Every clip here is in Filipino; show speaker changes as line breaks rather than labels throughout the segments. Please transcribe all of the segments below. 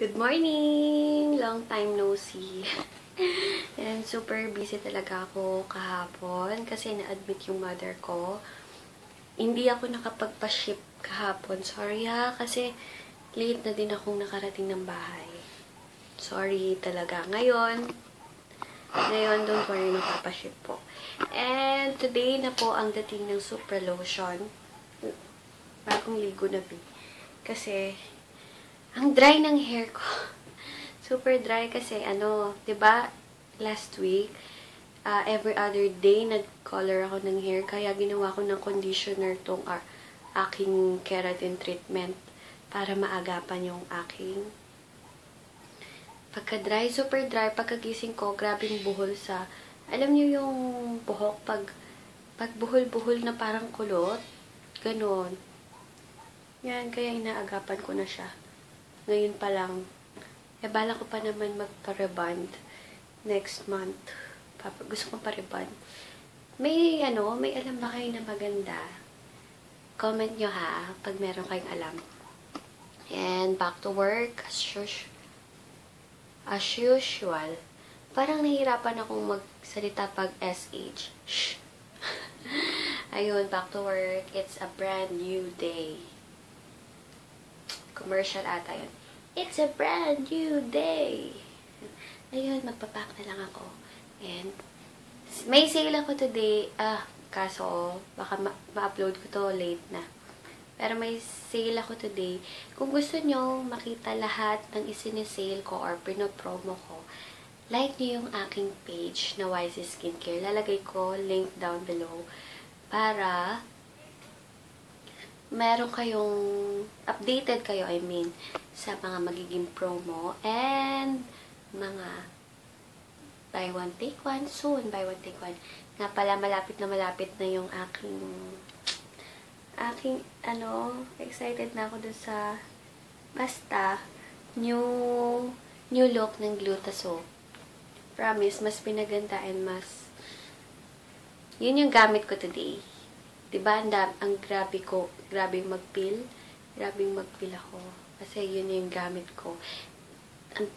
Good morning! Long time no see. And super busy talaga ako kahapon kasi na-admit yung mother ko. Hindi ako nakapagpa-ship kahapon. Sorry ha, kasi late na din akong nakarating ng bahay. Sorry talaga. Ngayon, ngayon, don't worry, magpapaship po. And today na po ang dating ng Super Lotion. Bagong ligo na bi. Kasi, ang dry ng hair ko. Super dry kasi, ano, 'di ba last week, uh, every other day, nag-color ako ng hair. Kaya ginawa ko ng conditioner tong uh, aking keratin treatment para maagapan yung aking pagka-dry, super dry, pagkagising ko, grabing buhol sa, alam niyo yung buhok, pag, pag buhol-buhol na parang kulot, ganon. Yan, kaya inaagapan ko na siya. Ngayon pa lang. E, bala ko pa naman magpa-reband next month. Papa, gusto kong pa-reband. May, ano, may alam ba kayo na maganda? Comment nyo ha, pag meron kayong alam. And back to work, as as usual, parang nahihirapan akong magsalita pag SH. Ayun, back to work. It's a brand new day. Commercial ata yun. It's a brand new day. Ayun, magpapak na lang ako. And, may sale ako today. Ah, kaso, baka ma-upload ko to late na. Pero may sale ako today. Kung gusto nyo makita lahat ng isinesale ko or pinopromo ko, like nyo yung aking page na YZ Skincare. Lalagay ko link down below para meron kayong updated kayo, I mean, sa mga magiging promo and mga buy one, take one soon. Buy one, take one. Nga pala, malapit na malapit na yung aking aking, ano, excited na ako dun sa, basta, new, new look ng Glutasoap. Promise, mas pinaganda and mas, yun yung gamit ko today. Diba, ang, ang grabe ko, grabe magpil, grabe magpil ako. Kasi yun yung gamit ko.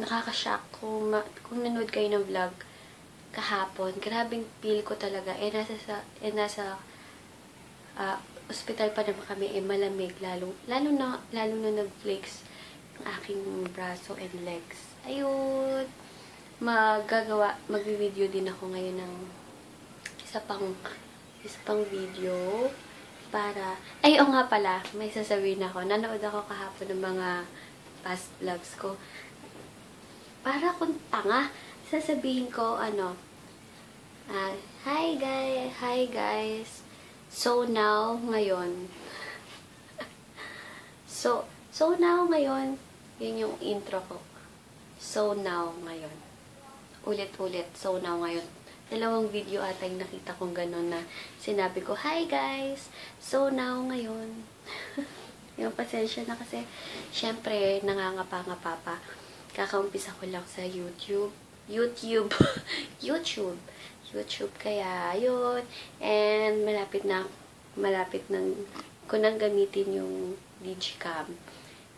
Nakakashock kung, ma, kung nanood kayo ng vlog kahapon, grabing pil ko talaga. Eh, nasa, sa, eh, nasa, uh, ospital pa naman kami, eh, malamig, lalo, lalo na, lalo na nag-flakes ang aking braso and legs. Ayun! Magagawa, mag-video din ako ngayon ng isa pang, isa pang video para, ay, o nga pala, may sasabihin ako. Nanood ako kahapon ng mga past vlogs ko. Para akong tanga, sasabihin ko, ano, uh, hi guys, hi guys, So now, ngayon. so, so now, ngayon. Yun yung intro ko. So now, ngayon. Ulit-ulit. So now, ngayon. Dalawang video ata yung nakita kong gano'n na sinabi ko, Hi guys! So now, ngayon. yung pasensya na kasi, syempre, nangangapa-ngapa pa. Kakaumpisa ko lang sa YouTube. YouTube. YouTube. YouTube. Kaya, ayun. And, malapit na, malapit nang, ko nang gamitin yung Digicam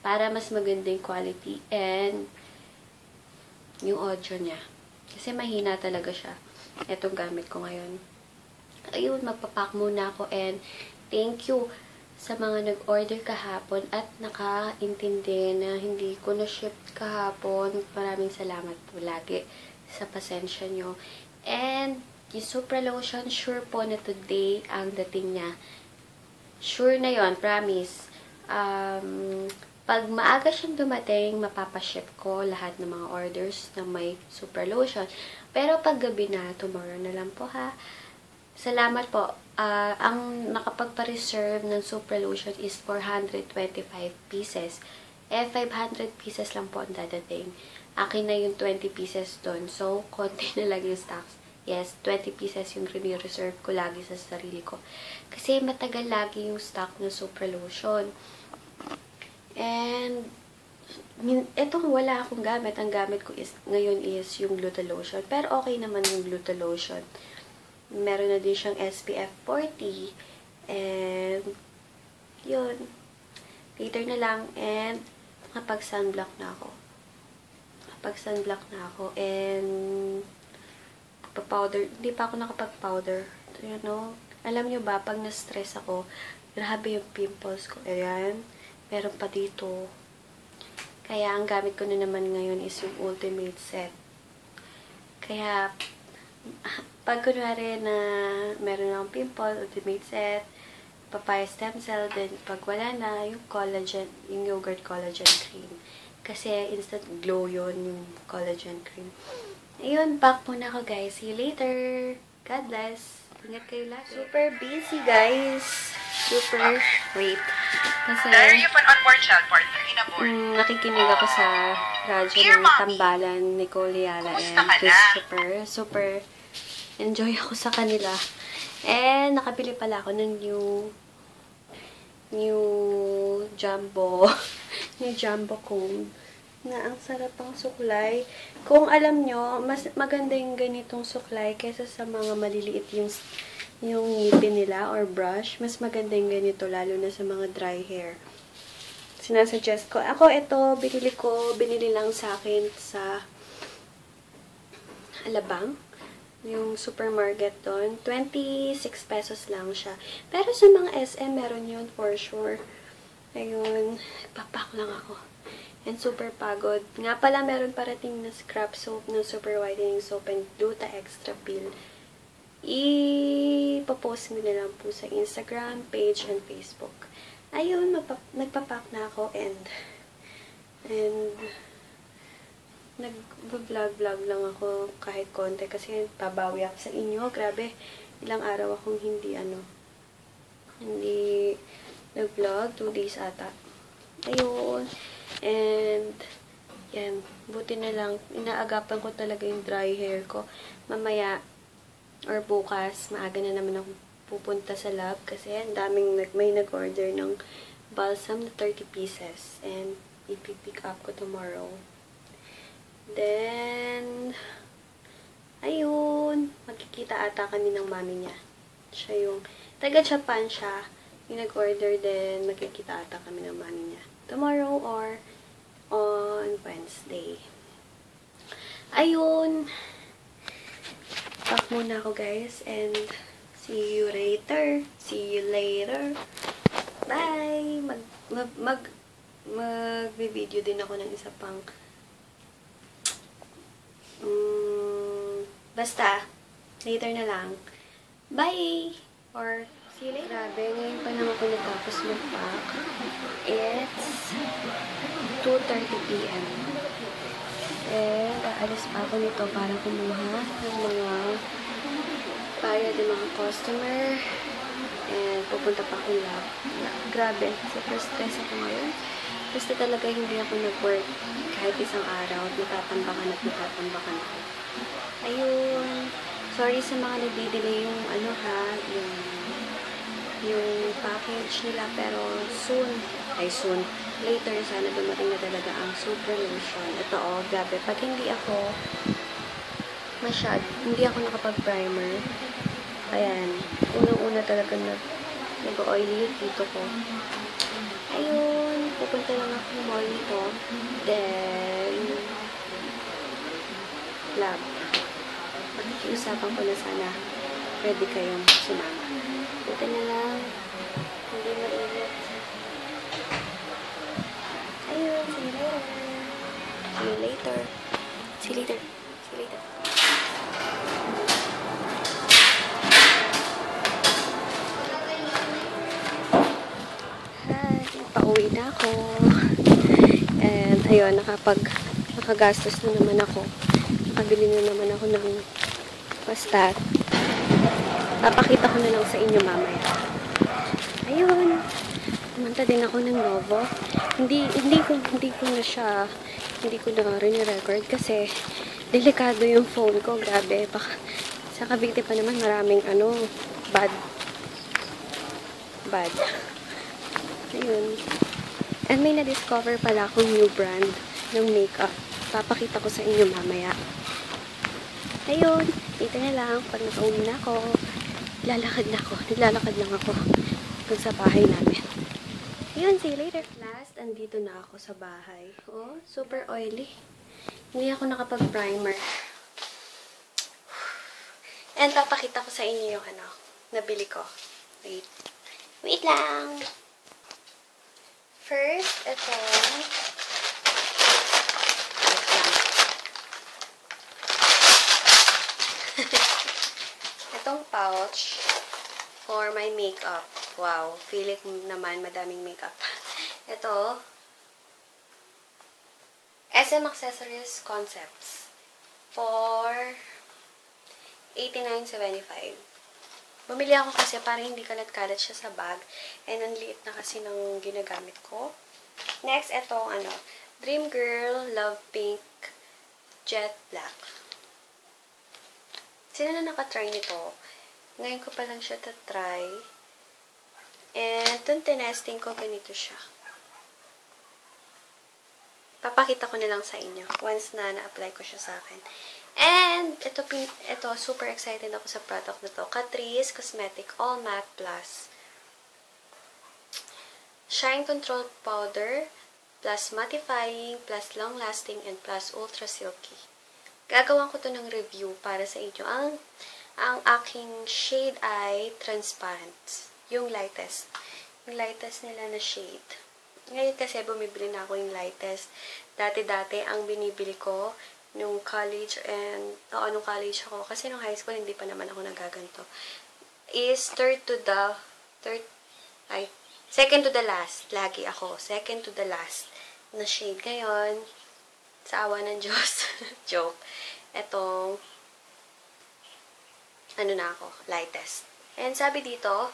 para mas maganda yung quality and yung audio niya. Kasi mahina talaga siya. Itong gamit ko ngayon. Ayun, magpapak muna ako and thank you sa mga nag-order kahapon at nakaintindi na hindi ko na-ship kahapon. Maraming salamat po lagi sa pasensya nyo. And, yung Supra Lotion, sure po na today ang dating niya. Sure na yon promise. Um, pag maaga siyang dumating, mapapaship ko lahat ng mga orders na may Supra Lotion. Pero pag gabi na, tomorrow na lang po ha. Salamat po. Uh, ang nakapagpa-reserve ng Supra Lotion is 425 pieces. Eh, 500 pieces lang po ang dadating. Akin na yung 20 pieces doon. So, konti na lang yung stocks. Yes, 20 pieces yung reserve ko lagi sa sarili ko. Kasi matagal lagi yung stock ng Super Lotion. And, etong wala akong gamit. Ang gamit ko is, ngayon is yung Lotion. Pero okay naman yung Lotion. Meron na din siyang SPF 40. And, yun. Later na lang. And, nakapag-sunblock na ako. nakapag-sunblock na ako. And, pa-powder. Hindi pa ako nakapag-powder. You know, alam nyo ba, pag na-stress ako, grabe yung pimples ko. Ayan. Meron pa dito. Kaya, ang gamit ko na naman ngayon is yung Ultimate Set. Kaya, pag kunwari na meron akong pimple, Ultimate Set, papaya stem cell, then pag wala na, yung collagen, yung yogurt collagen cream. Kasi instant glow yon yung collagen cream. Ayun, back muna ako guys. See you later. God bless. Ingat kayo lahat. Super busy guys. Super. Wait. Kasi,
There you put on board child partner in a board.
mm, nakikinig ako sa radyo
Dear
ng
Mommy,
Tambalan, Nicole Yala, and? Christopher. Super enjoy ako sa kanila. And nakabili pala ako ng new new jumbo new jumbo cone na ang sarap ang suklay. Kung alam nyo, mas maganda yung ganitong suklay kaysa sa mga maliliit yung yung ngipin nila or brush. Mas maganda yung ganito, lalo na sa mga dry hair. Sinasuggest ko. Ako, ito, binili ko, binili lang sa akin sa Alabang. Yung supermarket doon. 26 pesos lang siya. Pero sa mga SM, meron yun for sure. Ayun, papak lang ako. And super pagod. Nga pala, meron parating na scrap soap, na super whitening soap, and Gluta Extra Peel. I-post mo na lang po sa Instagram page and Facebook. Ayun, magpa- nagpapak na ako and and nag-vlog-vlog lang ako kahit konti kasi pabawi ako sa inyo. Grabe, ilang araw akong hindi ano, hindi nag-vlog. Two days ata. Ayun. And, yan. Buti na lang, inaagapan ko talaga yung dry hair ko. Mamaya, or bukas, maaga na naman ako pupunta sa lab kasi ang daming nag, may nag-order ng balsam na 30 pieces. And, ipipick up ko tomorrow. Then, ayun, magkikita ata kami ng mami niya. Siya yung, taga Japan siya, yung nag-order din, magkikita ata kami ng mami niya. Tomorrow or on Wednesday. Ayun, pack muna ako guys, and see you later. See you later. Bye! Mag, mag, mag, mag-video din ako ng isa pang Mm, basta, later na lang. Bye! Or, see you later. Grabe, ngayon pa lang ako natapos mag-pack. It's 2.30pm. And, aalis pa ako nito para kumuha ng mga para ng mga customer. And, pupunta pa akong lab. Grabe, super stress ako ngayon. Basta talaga hindi ako nag-work kahit isang araw. Natatambakan at natatambakan ako. Ayun. Sorry sa mga nagdi-delay yung ano ha, yung yung package nila pero soon, ay soon, later sana dumating na talaga ang super lotion. Ito oh, grabe. Pag hindi ako masyad, hindi ako nakapag-primer, ayan, unang-una talaga nag, nag-oily dito ko. Ayun, pupunta lang ako mall nito. Then, lab. Makikiusapan ko na sana pwede kayong sumama. Buti na lang, hindi mainit. Ayun, see you later. See you later. See you later. See you later. Pauwi na ako. And ayun, nakapag nakagastos na naman ako. Nakabili na naman ako ng pastat. Papakita ko na lang sa inyo mamaya. Ayun. Pumunta din ako ng Novo. Hindi hindi ko hindi ko na siya hindi ko na rin record kasi delikado yung phone ko. Grabe. Baka, sa Cavite pa naman maraming ano bad bad. Ayun. And may na-discover pala akong new brand ng makeup. Papakita ko sa inyo mamaya. Ayun. Dito na lang. Pag nakauwi na ako, lalakad na ako. Naglalakad lang ako dun sa bahay namin. Ayun, see you later. Last, andito na ako sa bahay. Oh, super oily. Hindi ako nakapag-primer. And papakita ko sa inyo yung ano, nabili ko. Wait. Wait lang. First, ito. Wait lang. Itong pouch for my makeup. Wow, feeling naman madaming makeup. Ito, SM Accessories Concepts for 89.75. Bumili ako kasi para hindi kalat-kalat siya sa bag. And ang liit na kasi ng ginagamit ko. Next, itong ano, Dream Girl Love Pink Jet Black. Sino na nakatry nito? Ngayon ko pa lang siya try. And, itong tinesting ko, ganito siya. Papakita ko na lang sa inyo once na na-apply ko siya sa akin. And, ito, ito, super excited ako sa product na to. Catrice Cosmetic All Matte Plus. Shine Control Powder, plus mattifying, plus long-lasting, and plus ultra silky. Gagawan ko to ng review para sa inyo. Ang, ang aking shade ay transparent. Yung lightest. Yung lightest nila na shade. Ngayon kasi bumibili na ako yung lightest. Dati-dati ang binibili ko nung college and oo, nung college ako. Kasi nung high school, hindi pa naman ako nagaganto. Is third to the third ay second to the last. Lagi ako. Second to the last na shade. Ngayon, sa awa ng Diyos. Joke. Etong ano na ako, lightest. And sabi dito,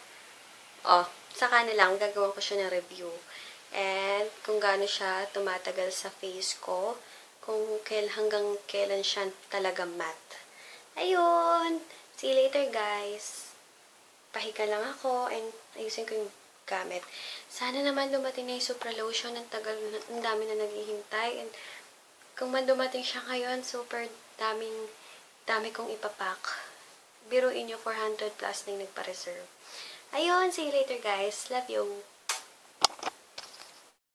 oh, saka na lang, gagawin ko siya ng review. And kung gaano siya tumatagal sa face ko, kung kail, hanggang kailan siya talaga matte. Ayun! See you later, guys! Pahiga lang ako and ayusin ko yung gamit. Sana naman dumating na yung Supra Lotion. Ang tagal, ang dami na naghihintay. And kung man dumating siya ngayon, super daming, dami kong ipapak. Biruin nyo, 400 plus na yung nagpa-reserve. Ayun, see you later guys. Love you.